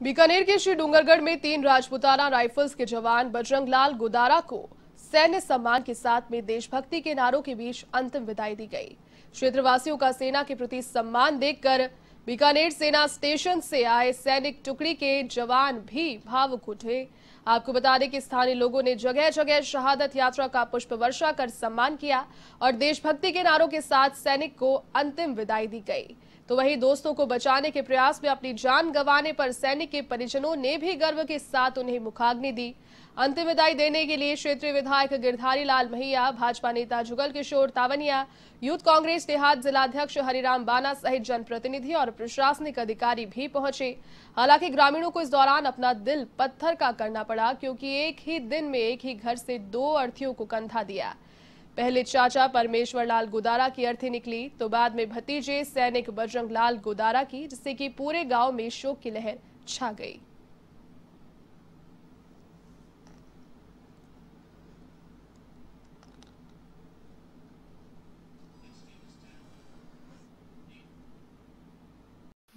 बीकानेर के श्री डूंगरगढ़ में तीन राजपुताना राइफल्स के जवान बजरंगलाल गुदारा को सैन्य सम्मान के साथ में देशभक्ति के नारों के बीच अंतिम विदाई दी गई। क्षेत्रवासियों का सेना के प्रति सम्मान देखकर बीकानेर सेना स्टेशन से आए सैनिक टुकड़ी के जवान भी भावुक उठे। आपको बता दें कि स्थानीय लोगों ने जगह जगह शहादत यात्रा का पुष्प वर्षा कर सम्मान किया और देशभक्ति के नारों के साथ सैनिक को अंतिम विदाई दी गई। तो वहीं दोस्तों को बचाने के प्रयास में अपनी जान गंवाने पर सैनिक के परिजनों ने भी गर्व के साथ उन्हें मुखाग्नि दी। अंतिम विदाई देने के लिए क्षेत्रीय विधायक गिरधारी लाल महिया, भाजपा नेता जुगल किशोर तावनिया, यूथ कांग्रेस देहात जिलाध्यक्ष हरिराम बाना सहित जनप्रतिनिधि और प्रशासनिक अधिकारी भी पहुँचे। हालाँकि ग्रामीणों को इस दौरान अपना दिल पत्थर का करना पड़ा, क्योंकि एक ही दिन में एक ही घर से दो अर्थियों को कंधा दिया। पहले चाचा परमेश्वर लाल गुदारा की अर्थी निकली तो बाद में भतीजे सैनिक बजरंग लाल गुदारा की, जिससे कि पूरे गाँव में शोक की लहर छा गई।